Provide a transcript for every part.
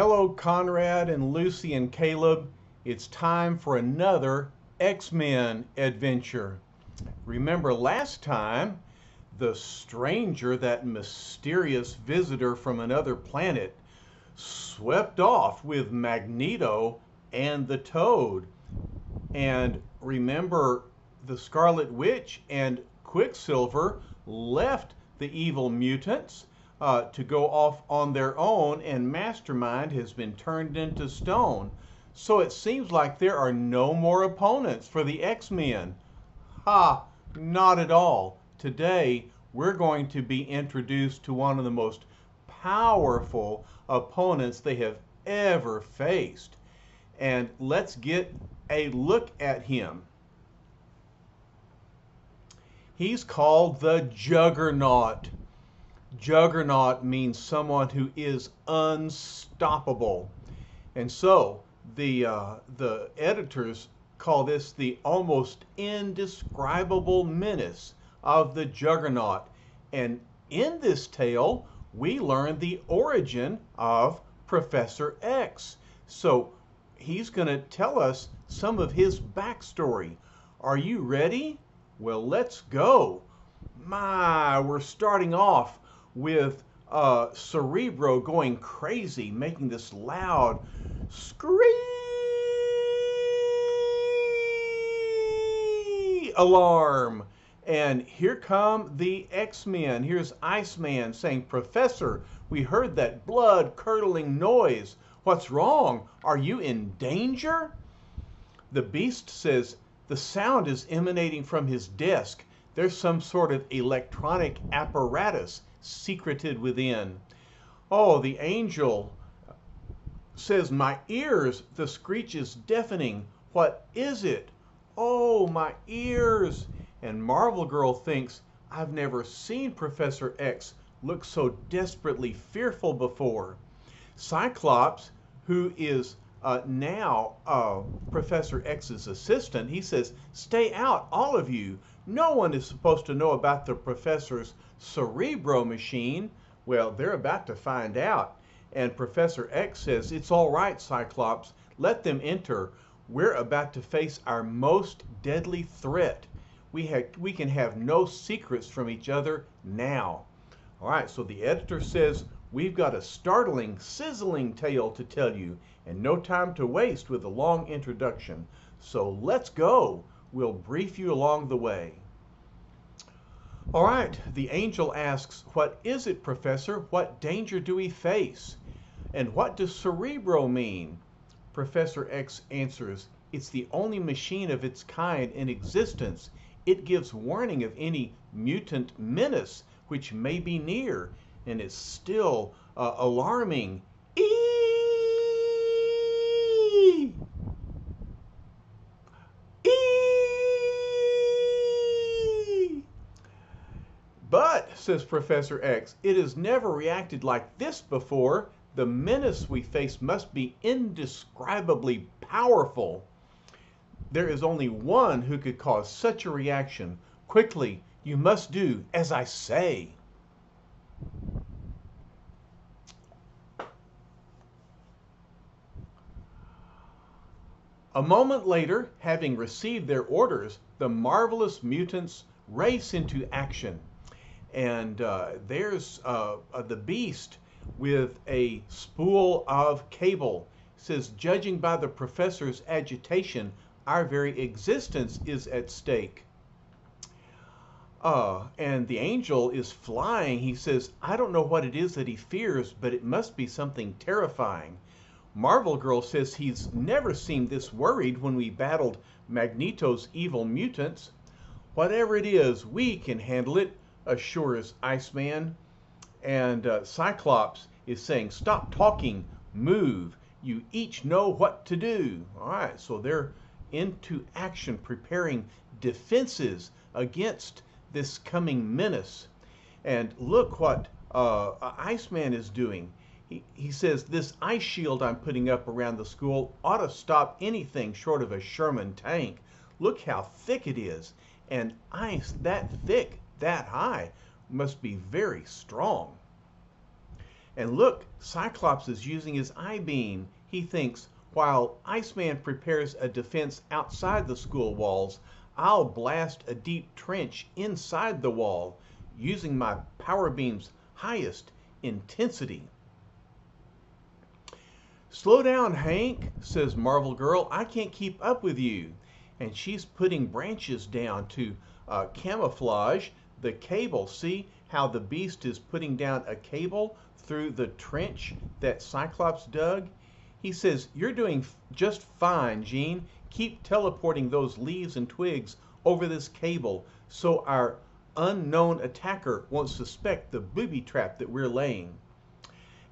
Hello, Conrad and Lucy and Caleb. It's time for another X Men adventure. Remember last time, the stranger, that mysterious visitor from another planet, swept off with Magneto and the Toad. And remember, the Scarlet Witch and Quicksilver left the evil mutants uh, to go off on their own, and Mastermind has been turned into stone. So it seems like there are no more opponents for the X Men. Ha! Not at all. Today, we're going to be introduced to one of the most powerful opponents they have ever faced. And let's get a look at him. He's called the Juggernaut. Juggernaut means someone who is unstoppable. And so the, uh, the editors call this the almost indescribable menace of the Juggernaut. And in this tale, we learn the origin of Professor X. So he's going to tell us some of his backstory. Are you ready? Well, let's go. My, we're starting off with uh, Cerebro going crazy, making this loud scream alarm. And here come the X-Men. Here's Iceman saying, Professor, we heard that blood-curdling noise. What's wrong? Are you in danger? The Beast says, the sound is emanating from his desk. There's some sort of electronic apparatus secreted within. Oh, the angel says, My ears, the screech is deafening. What is it? Oh, my ears. And Marvel Girl thinks, I've never seen Professor X look so desperately fearful before. Cyclops, who is uh, now uh, Professor X's assistant, he says, Stay out, all of you. No one is supposed to know about the professor's Cerebro machine. Well, they're about to find out. And Professor X says, It's all right, Cyclops. Let them enter. We're about to face our most deadly threat. We, have, we can have no secrets from each other now. All right, so the editor says, We've got a startling, sizzling tale to tell you, and no time to waste with a long introduction. So let's go. We'll brief you along the way. All right, the angel asks, What is it, Professor? What danger do we face? And what does cerebro mean? Professor X answers, It's the only machine of its kind in existence. It gives warning of any mutant menace which may be near, and is still uh, alarming. Eee! Says Professor X, it has never reacted like this before. The menace we face must be indescribably powerful. There is only one who could cause such a reaction. Quickly, you must do as I say. A moment later, having received their orders, the marvelous mutants race into action and uh, there's uh, uh, the beast with a spool of cable. It says, judging by the professor's agitation, our very existence is at stake. Uh, and the angel is flying. He says, I don't know what it is that he fears, but it must be something terrifying. Marvel Girl says he's never seemed this worried when we battled Magneto's evil mutants. Whatever it is, we can handle it assures Iceman. And uh, Cyclops is saying, Stop talking, move. You each know what to do. All right, so they're into action, preparing defenses against this coming menace. And look what uh, Iceman is doing. He, he says, This ice shield I'm putting up around the school ought to stop anything short of a Sherman tank. Look how thick it is. And ice that thick that high must be very strong. And look, Cyclops is using his eye beam. He thinks, while Iceman prepares a defense outside the school walls, I'll blast a deep trench inside the wall using my power beam's highest intensity. Slow down, Hank, says Marvel Girl. I can't keep up with you. And she's putting branches down to uh, camouflage the cable. See how the beast is putting down a cable through the trench that Cyclops dug? He says, You're doing just fine, Jean. Keep teleporting those leaves and twigs over this cable so our unknown attacker won't suspect the booby trap that we're laying.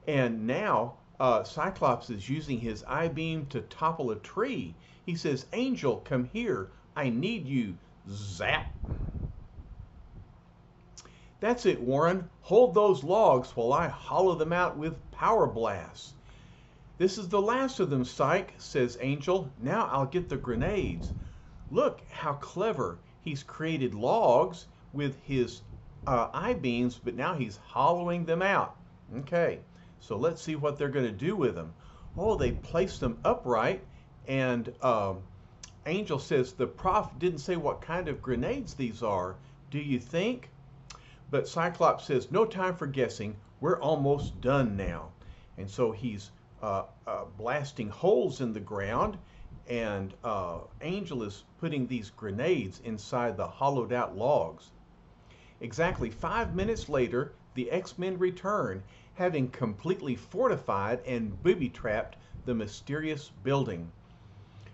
And now uh, Cyclops is using his eye beam to topple a tree. He says, Angel, come here. I need you. Zap. That's it, Warren. Hold those logs while I hollow them out with power blasts. This is the last of them, Cyke, says Angel. Now I'll get the grenades. Look how clever. He's created logs with his uh, eye beams, but now he's hollowing them out. Okay, so let's see what they're going to do with them. Oh, they placed them upright, and um, Angel says the prof didn't say what kind of grenades these are. Do you think? But Cyclops says, no time for guessing. We're almost done now. And so he's uh, uh, blasting holes in the ground, and uh, Angel is putting these grenades inside the hollowed out logs. Exactly five minutes later, the X-Men return, having completely fortified and booby-trapped the mysterious building.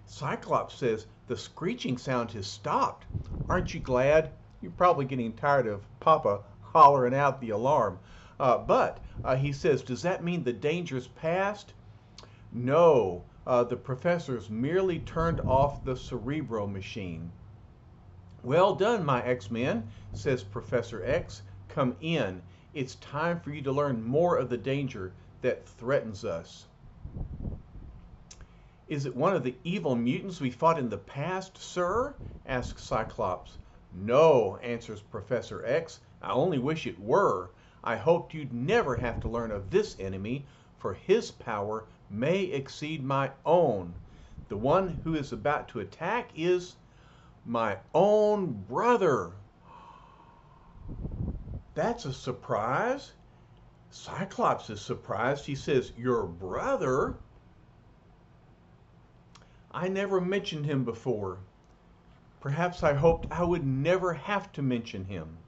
Cyclops says, the screeching sound has stopped. Aren't you glad? You're probably getting tired of Papa hollering out the alarm. Uh, but uh, he says, does that mean the danger's past? No, uh, the professors merely turned off the Cerebro machine. Well done, my X-Men, says Professor X. Come in. It's time for you to learn more of the danger that threatens us. Is it one of the evil mutants we fought in the past, sir? asks Cyclops. No, answers Professor X. I only wish it were. I hoped you'd never have to learn of this enemy, for his power may exceed my own. The one who is about to attack is my own brother. That's a surprise. Cyclops is surprised. He says, Your brother? I never mentioned him before. Perhaps I hoped I would never have to mention him.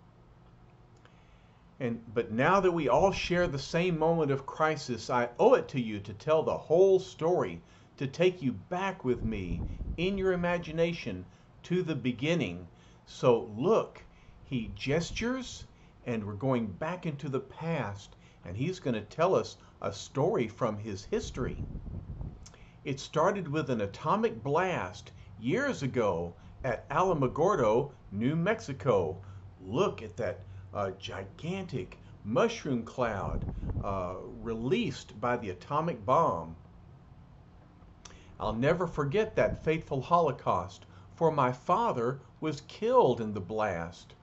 And but now that we all share the same moment of crisis, I owe it to you to tell the whole story, to take you back with me in your imagination to the beginning. So look, he gestures and we're going back into the past and he's going to tell us a story from his history. It started with an atomic blast years ago at Alamogordo, New Mexico. Look at that uh, gigantic mushroom cloud uh, released by the atomic bomb. I'll never forget that fateful Holocaust for my father was killed in the blast.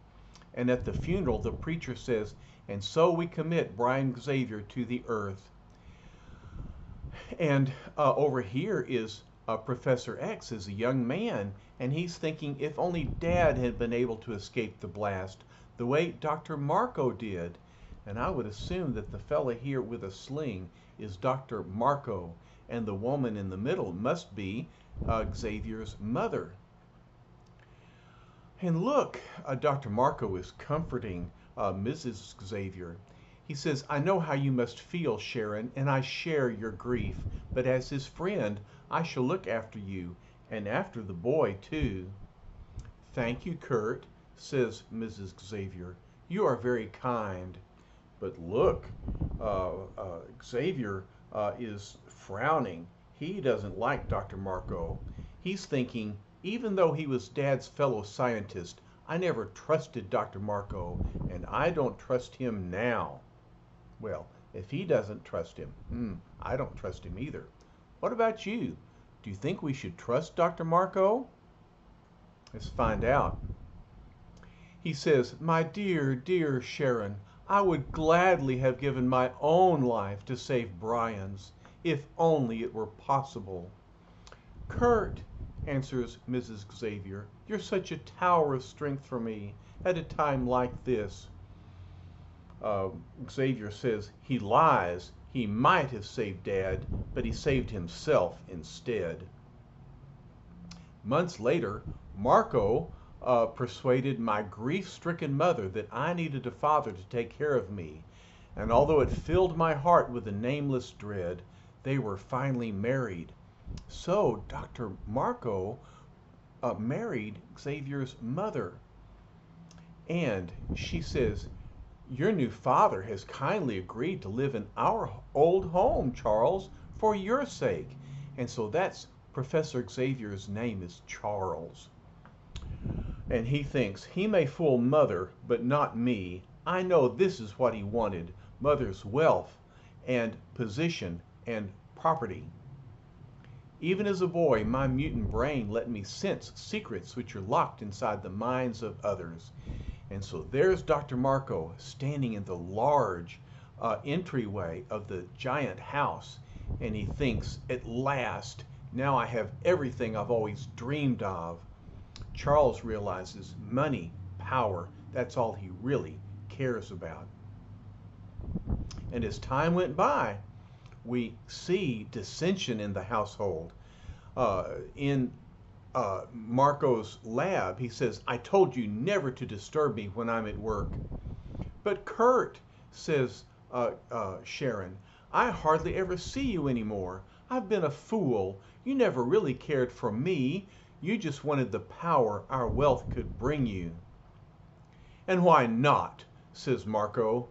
And at the funeral, the preacher says, and so we commit Brian Xavier to the earth. And uh, over here is uh, Professor X is a young man, and he's thinking if only Dad had been able to escape the blast the way Dr. Marko did. And I would assume that the fella here with a sling is Dr. Marko, and the woman in the middle must be uh, Xavier's mother. And look, uh, Dr. Marko is comforting uh, Mrs. Xavier. He says, I know how you must feel, Sharon, and I share your grief. But as his friend, I shall look after you, and after the boy, too. Thank you, Kurt, says Mrs. Xavier. You are very kind. But look, uh, uh, Xavier uh, is frowning. He doesn't like Dr. Marko. He's thinking, even though he was Dad's fellow scientist, I never trusted Dr. Marko, and I don't trust him now. Well, if he doesn't trust him, hmm, I don't trust him either. What about you? Do you think we should trust Dr. Marko? Let's find out. He says, My dear, dear Sharon, I would gladly have given my own life to save Brian's, if only it were possible. Kurt, answers Mrs. Xavier, you're such a tower of strength for me at a time like this. Uh, Xavier says he lies. He might have saved Dad, but he saved himself instead. Months later, Marko uh, persuaded my grief stricken mother that I needed a father to take care of me. And although it filled my heart with a nameless dread, they were finally married. So Dr. Marko uh, married Xavier's mother. And she says, Your new father has kindly agreed to live in our old home, Charles, for your sake. And so that's Professor Xavier's name is Charles. And he thinks he may fool mother, but not me. I know this is what he wanted mother's wealth and position and property. Even as a boy, my mutant brain let me sense secrets which are locked inside the minds of others. And so there's Dr. Marko standing in the large uh, entryway of the giant house, and he thinks, at last, now I have everything I've always dreamed of. Charles realizes money, power, that's all he really cares about. And as time went by, we see dissension in the household. Uh, in uh, Marko's lab, he says, I told you never to disturb me when I'm at work. But Kurt, says uh, uh Sharon, I hardly ever see you anymore. I've been a fool. You never really cared for me. You just wanted the power our wealth could bring you. And why not? says Marko.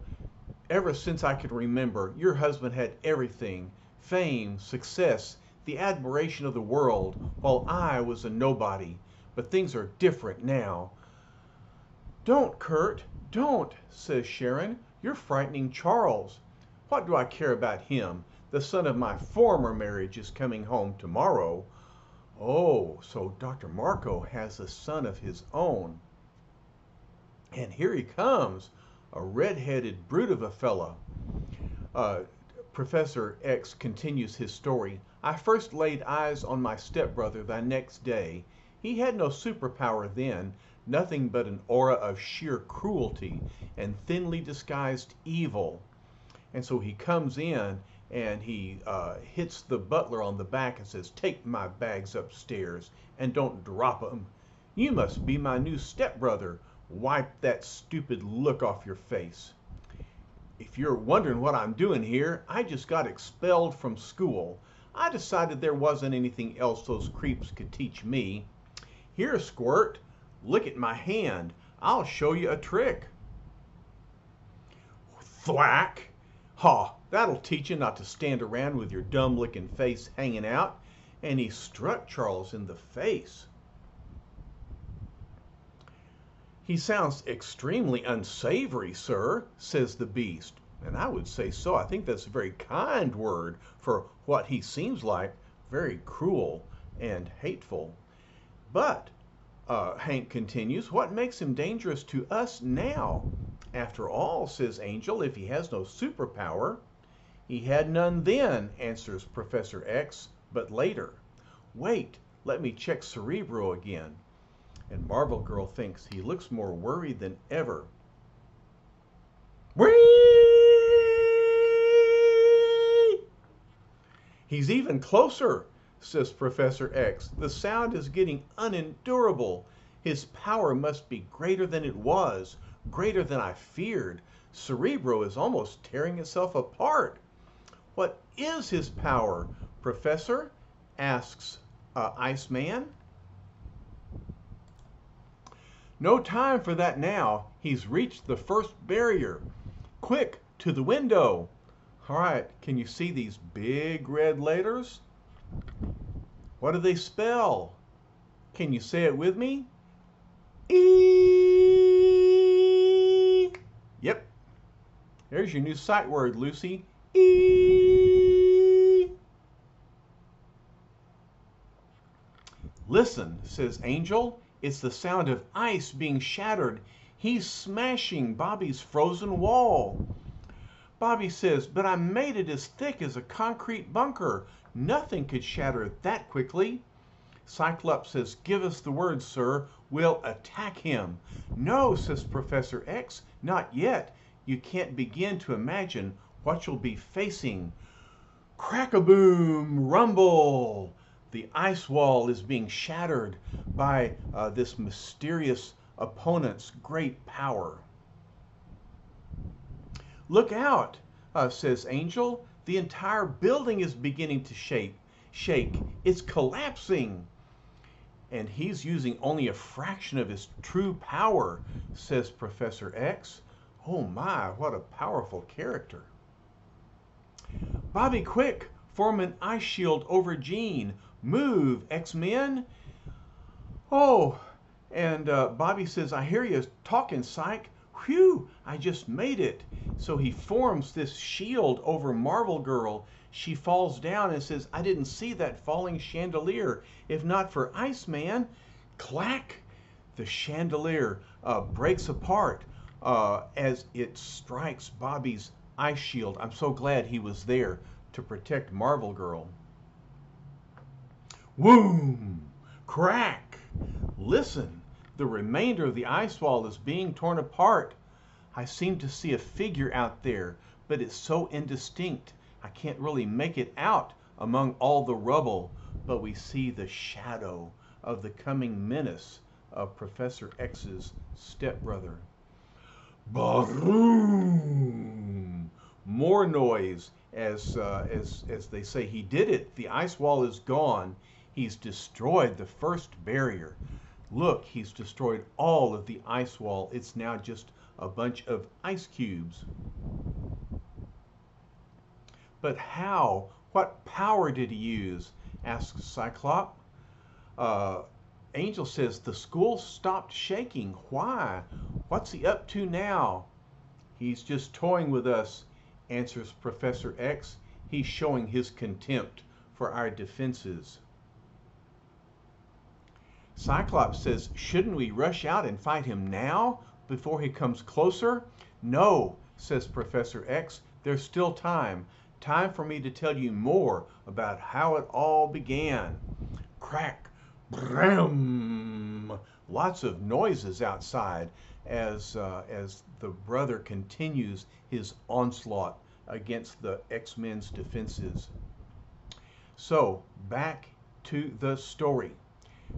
Ever since I can remember, your husband had everything fame, success, the admiration of the world, while I was a nobody. But things are different now. Don't, Kurt, don't, says Sharon. You're frightening Charles. What do I care about him? The son of my former marriage is coming home tomorrow. Oh, so Dr. Marko has a son of his own. And here he comes a red-headed brute of a fellow. Uh, Professor X continues his story. I first laid eyes on my stepbrother the next day. He had no superpower then, nothing but an aura of sheer cruelty and thinly disguised evil. And so he comes in and he uh, hits the butler on the back and says, Take my bags upstairs and don't drop them. You must be my new stepbrother. Wipe that stupid look off your face. If you're wondering what I'm doing here, I just got expelled from school. I decided there wasn't anything else those creeps could teach me. Here, Squirt, look at my hand. I'll show you a trick. Thwack! Ha! That'll teach you not to stand around with your dumb looking face hanging out. And he struck Charles in the face. He sounds extremely unsavory, sir, says the beast. And I would say so. I think that's a very kind word for what he seems like very cruel and hateful. But, uh, Hank continues, what makes him dangerous to us now? After all, says Angel, if he has no superpower, he had none then, answers Professor X, but later. Wait, let me check Cerebro again and Marvel Girl thinks he looks more worried than ever. Whee! He's even closer, says Professor X. The sound is getting unendurable. His power must be greater than it was, greater than I feared. Cerebro is almost tearing itself apart. What is his power, Professor? asks uh, Iceman. No time for that now. He's reached the first barrier. Quick, to the window. All right, can you see these big red letters? What do they spell? Can you say it with me? E. Yep. There's your new sight word, Lucy. E. Listen, says Angel. It's the sound of ice being shattered. He's smashing Bobby's frozen wall. Bobby says, But I made it as thick as a concrete bunker. Nothing could shatter that quickly. Cyclops says, Give us the word, sir. We'll attack him. No, says Professor X, not yet. You can't begin to imagine what you'll be facing. Crack-a-boom, rumble. The ice wall is being shattered by uh, this mysterious opponent's great power. Look out, uh, says Angel. The entire building is beginning to shake. Shake. It's collapsing. And he's using only a fraction of his true power, says Professor X. Oh my, what a powerful character. Bobby, quick! Form an ice shield over Jean. Move, X-Men! Oh, and uh, Bobby says, I hear you talking, Cyke. Whew, I just made it. So he forms this shield over Marvel Girl. She falls down and says, I didn't see that falling chandelier. If not for Iceman, clack, the chandelier uh, breaks apart uh, as it strikes Bobby's ice shield. I'm so glad he was there to protect Marvel Girl. Woom! Crack! Listen, the remainder of the ice wall is being torn apart. I seem to see a figure out there, but it's so indistinct I can't really make it out among all the rubble, but we see the shadow of the coming menace of Professor X's stepbrother. Baroom! More noise as, uh, as, as they say he did it. The ice wall is gone. He's destroyed the first barrier. Look, he's destroyed all of the ice wall. It's now just a bunch of ice cubes. But how? What power did he use? asks Cyclop. Uh, Angel says the school stopped shaking. Why? What's he up to now? He's just toying with us, answers Professor X. He's showing his contempt for our defenses. Cyclops says, Shouldn't we rush out and fight him now before he comes closer? No, says Professor X. There's still time. Time for me to tell you more about how it all began. Crack, bram. Lots of noises outside as, uh, as the brother continues his onslaught against the X-Men's defenses. So, back to the story.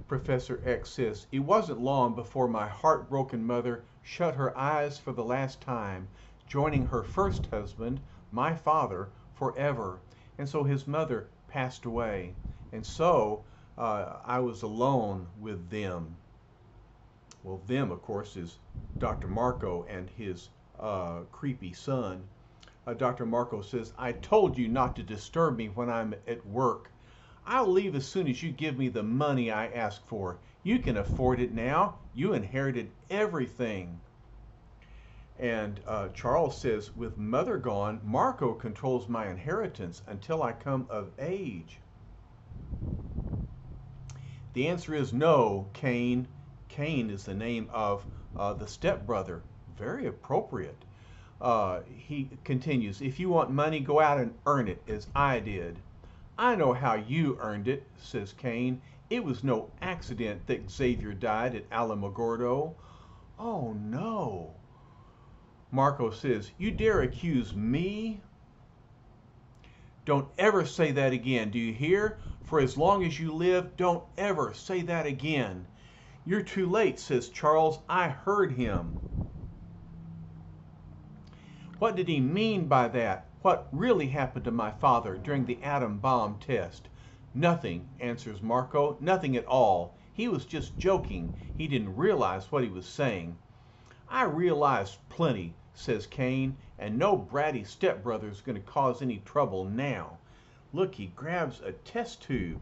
Professor X says, It wasn't long before my heartbroken mother shut her eyes for the last time, joining her first husband, my father, forever. And so his mother passed away. And so uh, I was alone with them. Well, them, of course, is Dr. Marko and his uh, creepy son. Uh, Dr. Marko says, I told you not to disturb me when I'm at work. I'll leave as soon as you give me the money I ask for. You can afford it now. You inherited everything. And uh, Charles says, with mother gone, Marko controls my inheritance until I come of age. The answer is no, Cain. Cain is the name of uh, the stepbrother. Very appropriate. Uh, he continues, if you want money, go out and earn it as I did. I know how you earned it, says Cain. It was no accident that Xavier died at Alamogordo. Oh no. Marko says, You dare accuse me? Don't ever say that again. Do you hear? For as long as you live, don't ever say that again. You're too late, says Charles. I heard him. What did he mean by that? What really happened to my father during the atom bomb test? Nothing, answers Marko. Nothing at all. He was just joking. He didn't realize what he was saying. I realized plenty, says Cain, and no bratty stepbrother's going to cause any trouble now. Look, he grabs a test tube.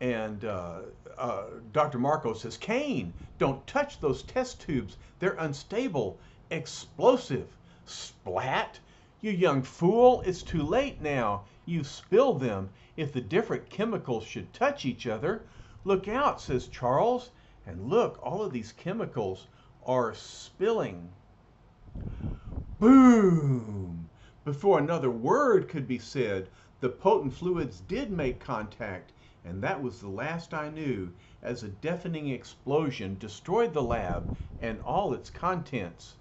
And uh, uh, Dr. Marko says, Cain, don't touch those test tubes. They're unstable, explosive. Splat! You young fool, it's too late now. You've spilled them. If the different chemicals should touch each other, look out, says Charles. And look, all of these chemicals are spilling. Boom! Before another word could be said, the potent fluids did make contact, and that was the last I knew as a deafening explosion destroyed the lab and all its contents.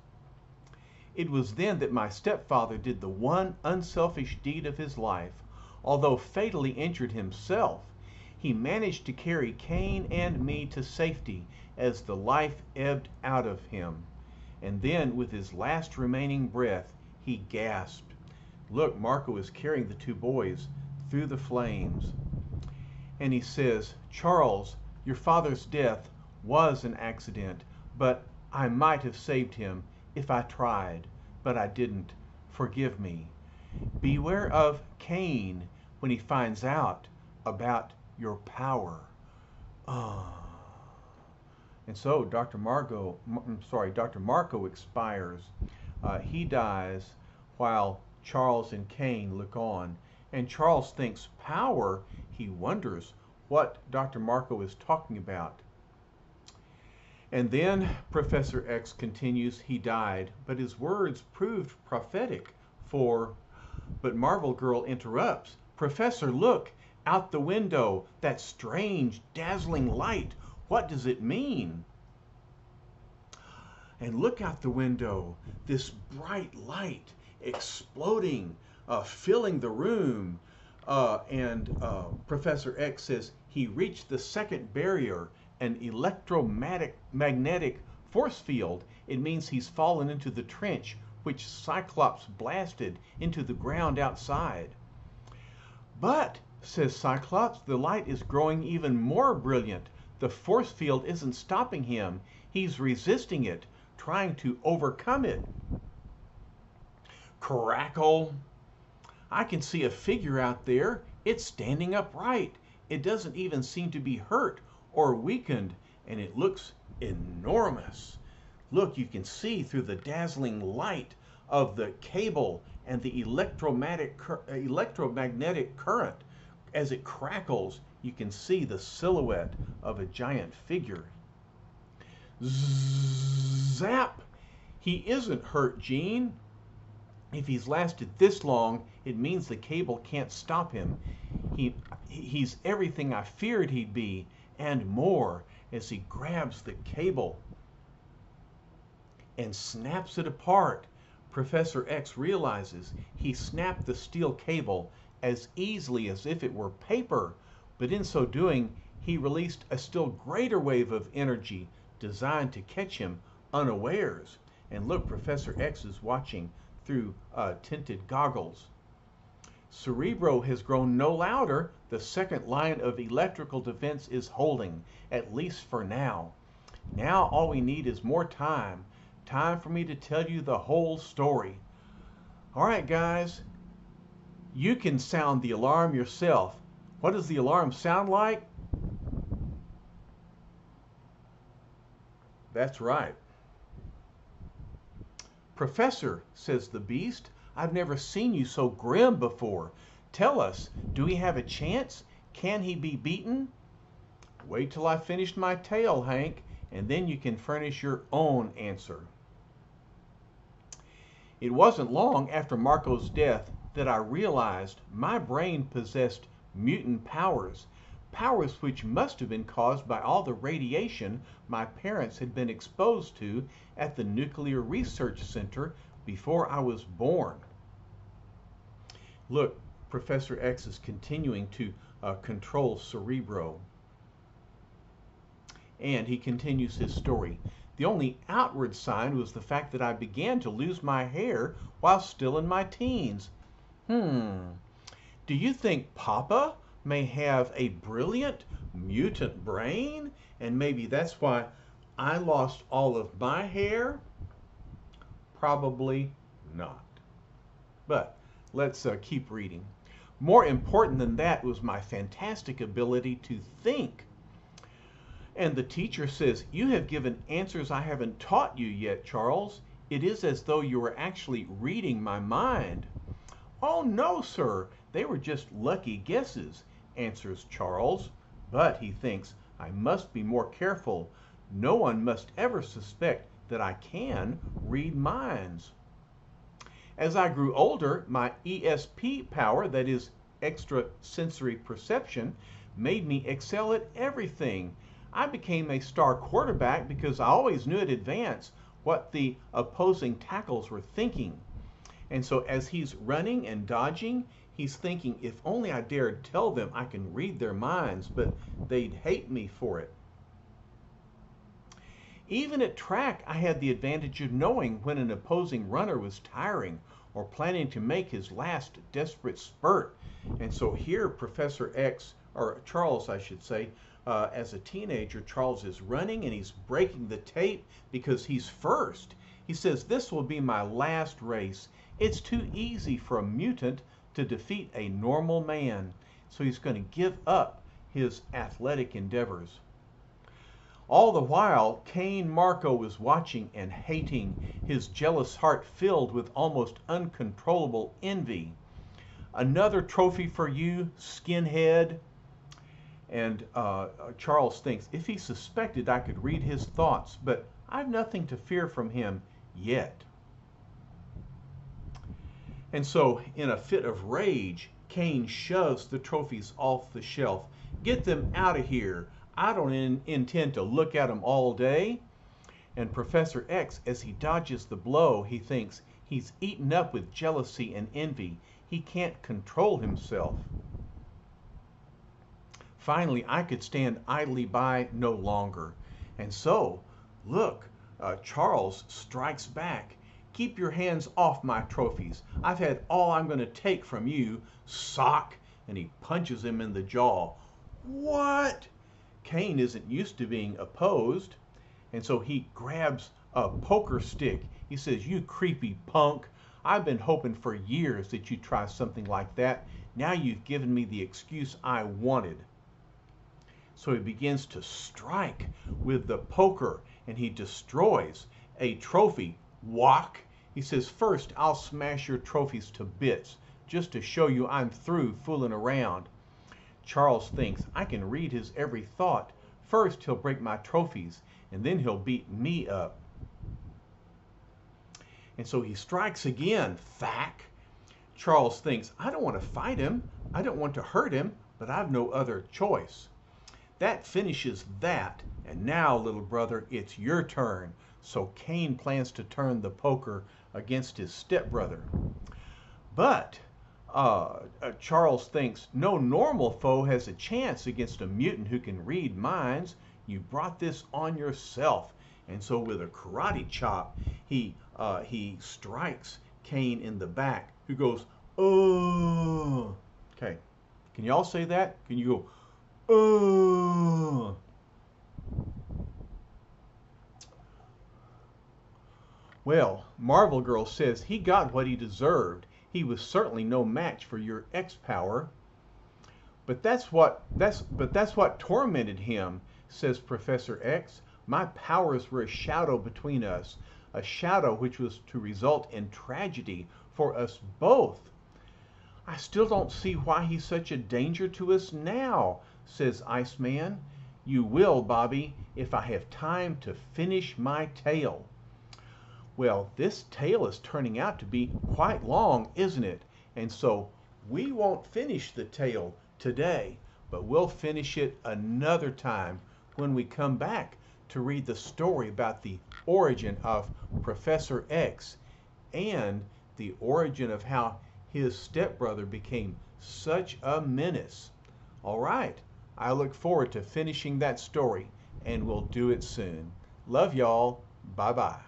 It was then that my stepfather did the one unselfish deed of his life. Although fatally injured himself, he managed to carry Cain and me to safety as the life ebbed out of him. And then, with his last remaining breath, he gasped. Look, Marko is carrying the two boys through the flames. And he says, Charles, your father's death was an accident, but I might have saved him if I tried, but I didn't. Forgive me. Beware of Cain when he finds out about your power. Uh. And so Dr. Margot, I'm sorry, Dr. Marko expires. Uh, he dies while Charles and Cain look on. And Charles thinks power. He wonders what Dr. Marko is talking about. And then Professor X continues, he died, but his words proved prophetic for. But Marvel Girl interrupts, Professor, look out the window, that strange, dazzling light. What does it mean? And look out the window, this bright light exploding, uh, filling the room. Uh, and uh, Professor X says he reached the second barrier, an electromagnetic magnetic force field. It means he's fallen into the trench which Cyclops blasted into the ground outside. But, says Cyclops, the light is growing even more brilliant. The force field isn't stopping him. He's resisting it, trying to overcome it. Crackle. I can see a figure out there. It's standing upright. It doesn't even seem to be hurt or weakened, and it looks enormous. Look, you can see through the dazzling light of the cable and the electromagnetic, uh, electromagnetic current. As it crackles, you can see the silhouette of a giant figure. Zap! He isn't hurt, Jean. If he's lasted this long, it means the cable can't stop him. He, he's everything I feared he'd be, and more, as he grabs the cable and snaps it apart. Professor X realizes he snapped the steel cable as easily as if it were paper, but in so doing, he released a still greater wave of energy designed to catch him unawares. And look, Professor X is watching through uh, tinted goggles. Cerebro has grown no louder. The second line of electrical defense is holding, at least for now. Now all we need is more time. Time for me to tell you the whole story. All right, guys, you can sound the alarm yourself. What does the alarm sound like? That's right. Professor, says the beast, I've never seen you so grim before. Tell us, do we have a chance? Can he be beaten? Wait till I finish my tale, Hank, and then you can furnish your own answer. It wasn't long after Marko's death that I realized my brain possessed mutant powers, powers which must have been caused by all the radiation my parents had been exposed to at the Nuclear Research Center before I was born. Look, Professor X is continuing to uh, control Cerebro. And he continues his story. The only outward sign was the fact that I began to lose my hair while still in my teens. Hmm. Do you think Papa may have a brilliant mutant brain? And maybe that's why I lost all of my hair? Probably not. But let's uh, keep reading. More important than that was my fantastic ability to think. And the teacher says, You have given answers I haven't taught you yet, Charles. It is as though you were actually reading my mind. Oh, no, sir. They were just lucky guesses, answers Charles. But, he thinks, I must be more careful. No one must ever suspect that I can read minds. As I grew older, my ESP power, that is extrasensory perception, made me excel at everything. I became a star quarterback because I always knew in advance what the opposing tackles were thinking. And so as he's running and dodging, he's thinking, if only I dared tell them I can read their minds, but they'd hate me for it. Even at track, I had the advantage of knowing when an opposing runner was tiring or planning to make his last desperate spurt. And so here, Professor X, or Charles, I should say, uh, as a teenager, Charles is running and he's breaking the tape because he's first. He says, This will be my last race. It's too easy for a mutant to defeat a normal man. So he's going to give up his athletic endeavors. All the while, Cain Marko was watching and hating, his jealous heart filled with almost uncontrollable envy. Another trophy for you, skinhead. And uh, Charles thinks, if he suspected I could read his thoughts, but I've nothing to fear from him yet. And so, in a fit of rage, Cain shoves the trophies off the shelf. Get them out of here. I don't in, intend to look at them all day. And Professor X, as he dodges the blow, he thinks he's eaten up with jealousy and envy. He can't control himself. Finally, I could stand idly by no longer. And so, look, uh, Charles strikes back. Keep your hands off my trophies. I've had all I'm going to take from you, sock. And he punches him in the jaw. What? Cain isn't used to being opposed, and so he grabs a poker stick. He says, You creepy punk. I've been hoping for years that you'd try something like that. Now you've given me the excuse I wanted. So he begins to strike with the poker and he destroys a trophy. Walk. He says, First, I'll smash your trophies to bits just to show you I'm through fooling around. Charles thinks I can read his every thought. First, he'll break my trophies, and then he'll beat me up. And so he strikes again. Thack. Charles thinks, I don't want to fight him. I don't want to hurt him, but I've no other choice. That finishes that. And now, little brother, it's your turn. So Cain plans to turn the poker against his stepbrother. But uh, uh, Charles thinks no normal foe has a chance against a mutant who can read minds. You brought this on yourself. And so, with a karate chop, he uh, he strikes Cain in the back, who goes, "Oh." Okay, can y'all say that? Can you go, "Oh"? Well, Marvel Girl says he got what he deserved he was certainly no match for your X power. But that's what that's but that's what tormented him, says Professor X. My powers were a shadow between us, a shadow which was to result in tragedy for us both. I still don't see why he's such a danger to us now, says Iceman. You will, Bobby, if I have time to finish my tale. Well, this tale is turning out to be quite long, isn't it? And so we won't finish the tale today, but we'll finish it another time when we come back to read the story about the origin of Professor X and the origin of how his stepbrother became such a menace. All right, I look forward to finishing that story, and we'll do it soon. Love y'all. Bye bye.